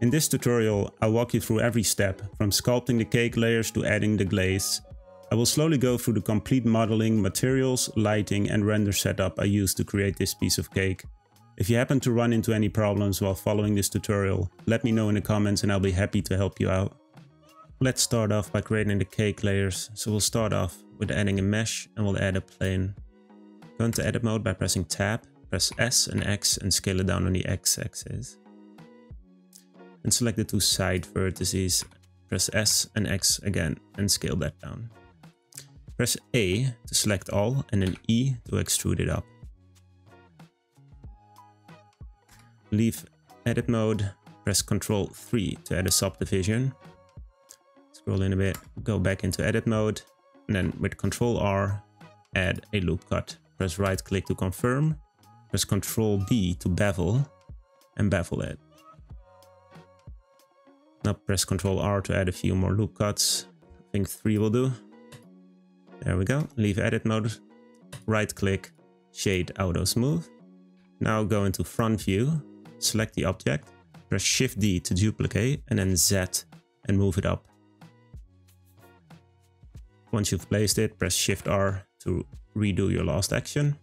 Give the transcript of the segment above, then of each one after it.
In this tutorial, I'll walk you through every step, from sculpting the cake layers to adding the glaze. I will slowly go through the complete modeling, materials, lighting and render setup I used to create this piece of cake. If you happen to run into any problems while following this tutorial, let me know in the comments and I'll be happy to help you out. Let's start off by creating the cake layers. So we'll start off with adding a mesh and we'll add a plane. Go into edit mode by pressing tab, press S and X and scale it down on the X axis. And select the two side vertices, press S and X again and scale that down. Press A to select all and then E to extrude it up. leave edit mode, press Ctrl 3 to add a subdivision. Scroll in a bit, go back into edit mode, and then with Ctrl R, add a loop cut. Press right click to confirm, press Ctrl B to bevel, and bevel it. Now press Ctrl R to add a few more loop cuts. I think three will do. There we go. Leave edit mode, right click, shade auto smooth. Now go into front view select the object, press Shift D to duplicate, and then Z and move it up. Once you've placed it, press Shift R to redo your last action.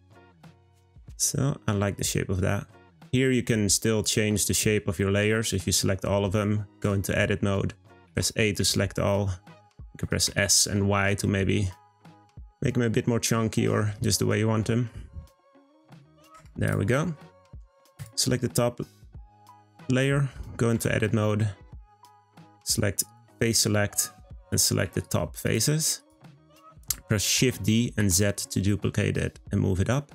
So I like the shape of that. Here you can still change the shape of your layers. If you select all of them, go into edit mode, press A to select all. You can press S and Y to maybe make them a bit more chunky or just the way you want them. There we go. Select the top layer, go into edit mode, select face select and select the top faces. Press Shift D and Z to duplicate it and move it up.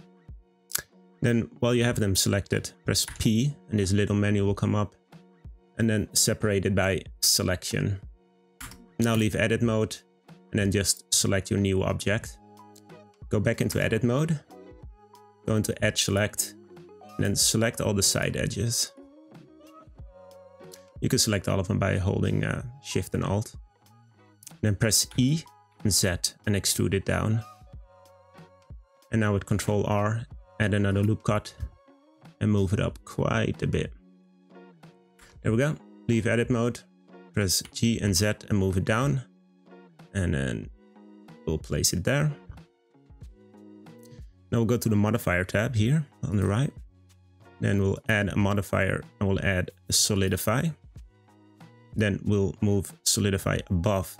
Then while you have them selected, press P and this little menu will come up and then separate it by selection. Now leave edit mode and then just select your new object. Go back into edit mode, go into edge select and then select all the side edges. You can select all of them by holding uh, Shift and Alt. Then press E and Z and extrude it down. And now with Control R, add another loop cut and move it up quite a bit. There we go. Leave edit mode, press G and Z and move it down. And then we'll place it there. Now we'll go to the modifier tab here on the right. Then we'll add a modifier and we'll add solidify. Then we'll move solidify above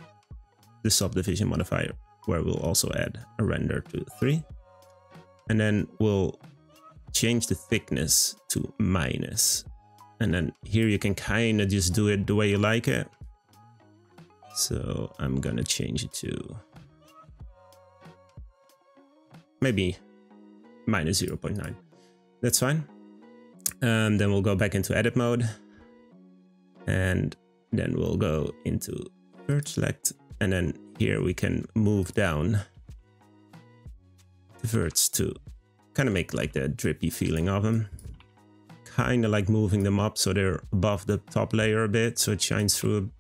the subdivision modifier where we'll also add a render to 3. And then we'll change the thickness to minus. And then here you can kind of just do it the way you like it. So I'm gonna change it to maybe minus 0.9. That's fine. And then we'll go back into edit mode. And then we'll go into vert select. And then here we can move down verts to kind of make like the drippy feeling of them. Kind of like moving them up so they're above the top layer a bit so it shines through.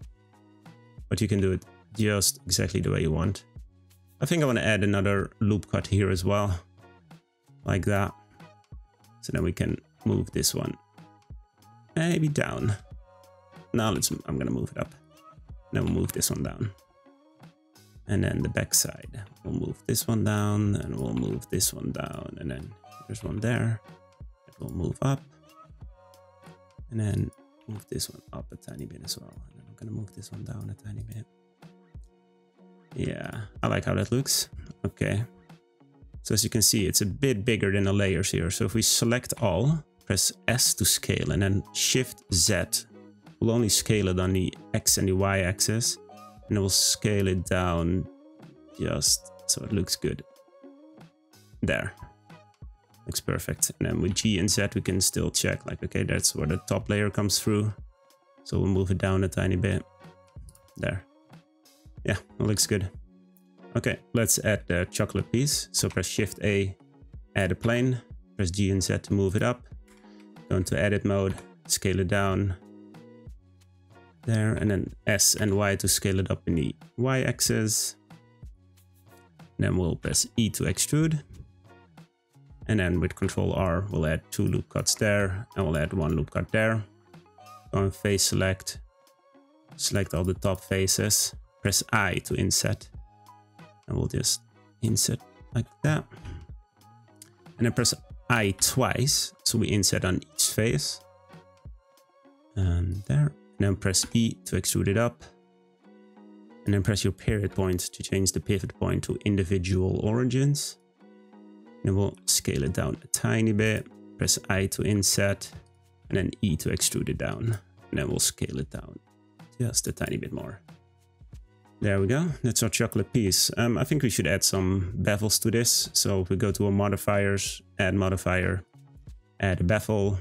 But you can do it just exactly the way you want. I think I want to add another loop cut here as well. Like that. So then we can move this one maybe down. Now let's, I'm gonna move it up. Now we'll move this one down. And then the back side. We'll move this one down and we'll move this one down. And then there's one there. It will move up. And then move this one up a tiny bit as well. And then I'm gonna move this one down a tiny bit. Yeah, I like how that looks. Okay. So as you can see, it's a bit bigger than the layers here. So if we select all, press S to scale and then Shift Z We'll only scale it on the X and the Y axis and we'll scale it down just so it looks good. There. Looks perfect. And then with G and Z we can still check like, okay, that's where the top layer comes through. So we'll move it down a tiny bit. There. Yeah, it looks good. Okay, let's add the chocolate piece. So press Shift A, add a plane, press G and Z to move it up. Go into edit mode, scale it down. There, and then S and Y to scale it up in the Y axis. Then we'll press E to extrude. And then with Control R, we'll add two loop cuts there, and we'll add one loop cut there. go face select, select all the top faces, press I to inset, and we'll just inset like that. And then press I twice, so we inset on each face. And there. Then press E to extrude it up. And then press your period point to change the pivot point to individual origins. And we'll scale it down a tiny bit. Press I to inset and then E to extrude it down. And then we'll scale it down just a tiny bit more. There we go. That's our chocolate piece. Um, I think we should add some bevels to this. So we go to our modifiers, add modifier, add a bevel,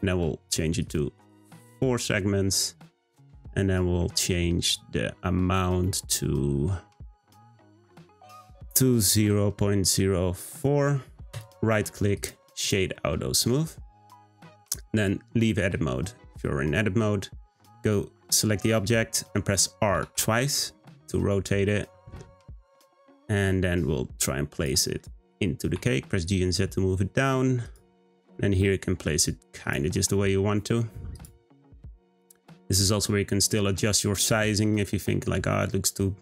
and then we'll change it to four segments. And then we'll change the amount to, to 0.04. Right click, shade auto smooth. Then leave edit mode. If you're in edit mode, go select the object and press R twice to rotate it. And then we'll try and place it into the cake. Press G and Z to move it down. And here you can place it kind of just the way you want to. This is also where you can still adjust your sizing if you think like, oh, it looks too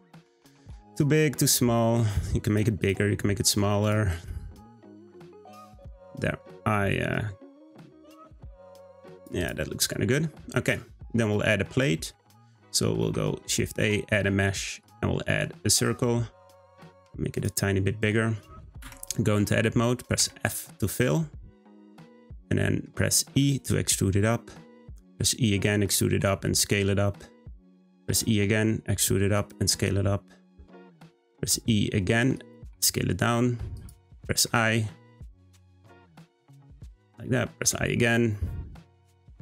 too big, too small. You can make it bigger, you can make it smaller. There, I, uh, yeah, that looks kind of good. Okay, then we'll add a plate. So we'll go Shift A, add a mesh, and we'll add a circle. Make it a tiny bit bigger. Go into edit mode, press F to fill. And then press E to extrude it up. Press E again, extrude it up and scale it up. Press E again, extrude it up and scale it up. Press E again, scale it down. Press I. Like that, press I again.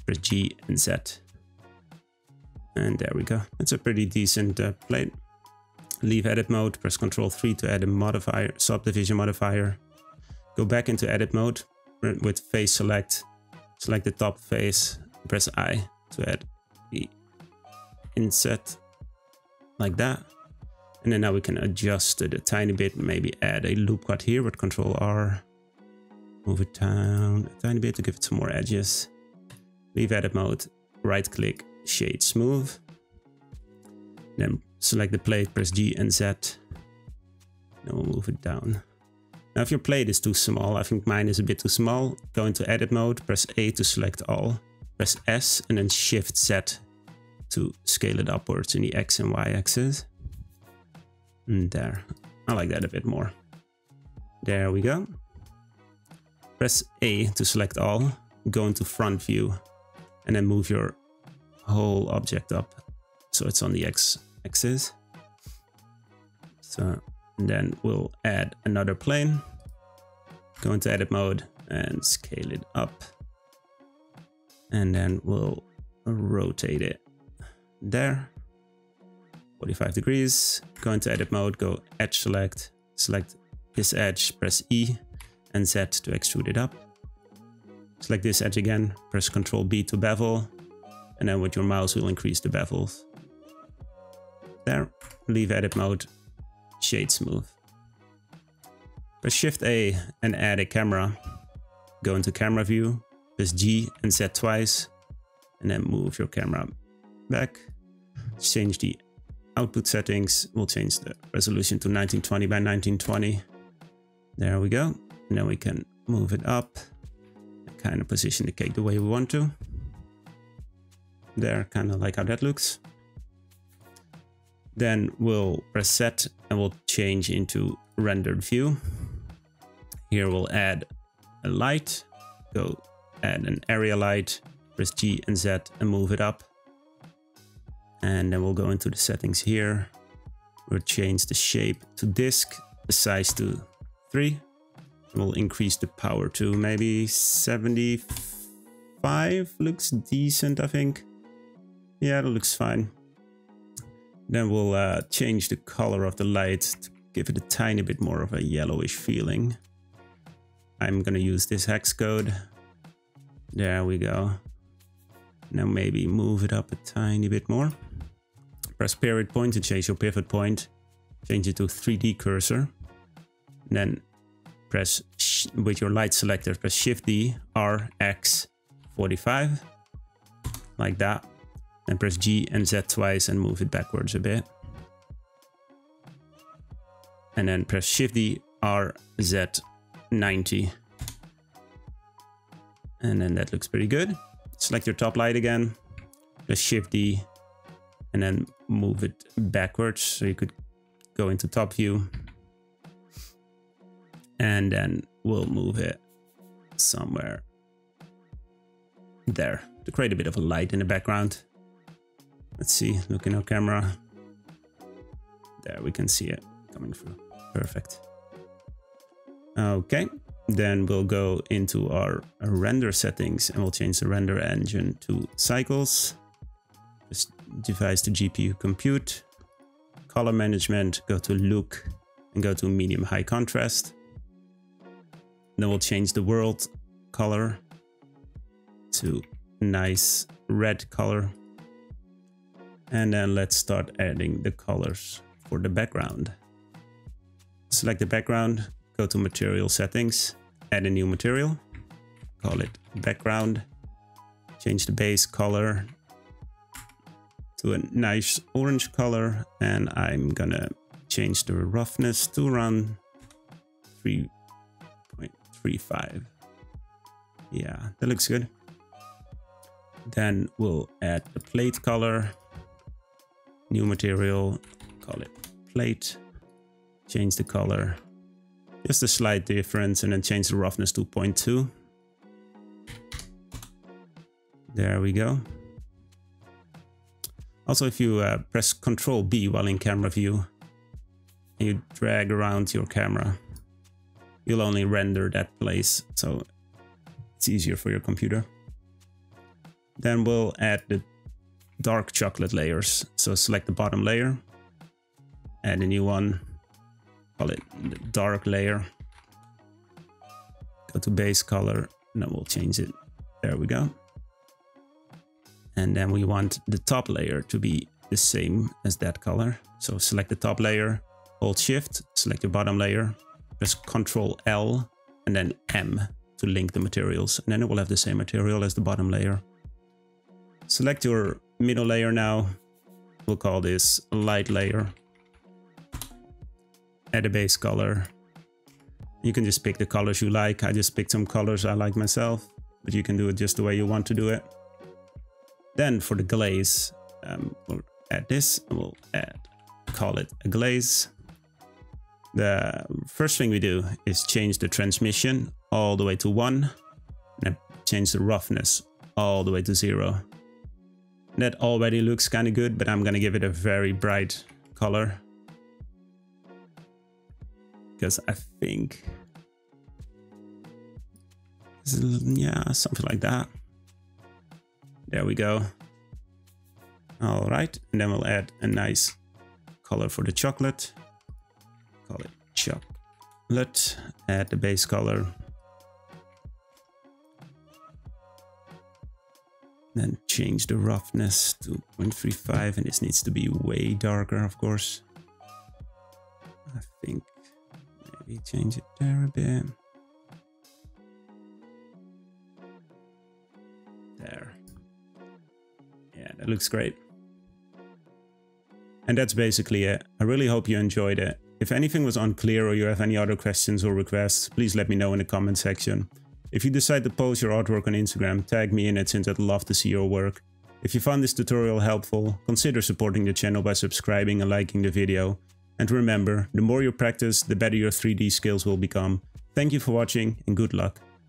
Press G and Z. And there we go. It's a pretty decent uh, plate. Leave edit mode, press Ctrl 3 to add a modifier, subdivision modifier. Go back into edit mode with face select. Select the top face, press I to add the inset like that. And then now we can adjust it a tiny bit, maybe add a loop cut here with Control R. Move it down a tiny bit to give it some more edges. Leave edit mode, right click, shade smooth. Then select the plate, press G and Z. Then we'll move it down. Now if your plate is too small, I think mine is a bit too small, go into edit mode, press A to select all, press S and then shift Z to scale it upwards in the X and Y axis. And there, I like that a bit more. There we go. Press A to select all, go into front view and then move your whole object up so it's on the x axis. So then we'll add another plane, go into edit mode and scale it up. And then we'll rotate it there. 45 degrees, go into edit mode, go edge select, select this edge, press E and Z to extrude it up. Select this edge again, press Ctrl B to bevel, and then with your mouse we'll increase the bevels. There, leave edit mode, shade smooth. Press Shift A and add a camera. Go into camera view, press G and Z twice, and then move your camera back. Change the output settings. We'll change the resolution to 1920 by 1920. There we go. And then we can move it up and kind of position the cake the way we want to there, kind of like how that looks. Then we'll press set and we'll change into rendered view. Here we'll add a light, go add an area light, press G and Z and move it up. And then we'll go into the settings here. We'll change the shape to disk, the size to 3. We'll increase the power to maybe 75. Looks decent, I think. Yeah, that looks fine. Then we'll uh, change the color of the light to give it a tiny bit more of a yellowish feeling. I'm gonna use this hex code. There we go. Now maybe move it up a tiny bit more. Press period point to change your pivot point. Change it to 3D cursor. then press with your light selector, press Shift D, R, X, 45 like that. And press G and Z twice and move it backwards a bit. And then press Shift D, R, Z, 90. And then that looks pretty good. Select your top light again, press Shift D, and then move it backwards so you could go into top view. And then we'll move it somewhere there to create a bit of a light in the background. Let's see, look in our camera. There, we can see it coming through. Perfect. Okay, then we'll go into our render settings and we'll change the render engine to cycles. Just device to GPU compute. Color management, go to look and go to medium high contrast. Then we'll change the world color to nice red color. And then let's start adding the colors for the background. Select the background, go to material settings, add a new material, call it background, change the base color to a nice orange color. And I'm gonna change the roughness to around 3.35. Yeah, that looks good. Then we'll add the plate color, new material, call it plate, change the color, just a slight difference and then change the roughness to 0.2. There we go. Also, if you uh, press Ctrl B while in camera view, you drag around your camera, you'll only render that place, so it's easier for your computer. Then we'll add the dark chocolate layers. So select the bottom layer, add a new one, call it the dark layer. Go to base color, and then we'll change it. There we go. And then we want the top layer to be the same as that color. So select the top layer, hold shift, select your bottom layer, press Ctrl L and then M to link the materials. And then it will have the same material as the bottom layer. Select your middle layer now. We'll call this light layer. Add a base color. You can just pick the colors you like. I just picked some colors I like myself, but you can do it just the way you want to do it. Then for the glaze, um, we'll add this we'll add, call it a glaze. The first thing we do is change the transmission all the way to one and change the roughness all the way to zero. That already looks kind of good, but I'm gonna give it a very bright color. Because I think, yeah, something like that. There we go. All right, and then we'll add a nice color for the chocolate. Call it chocolate. Add the base color. Then change the roughness to 0.35 and this needs to be way darker, of course. I think maybe change it there a bit. There. Yeah, that looks great. And that's basically it. I really hope you enjoyed it. If anything was unclear or you have any other questions or requests, please let me know in the comment section. If you decide to post your artwork on Instagram, tag me in it since I'd love to see your work. If you found this tutorial helpful, consider supporting the channel by subscribing and liking the video. And remember, the more you practice, the better your 3D skills will become. Thank you for watching and good luck.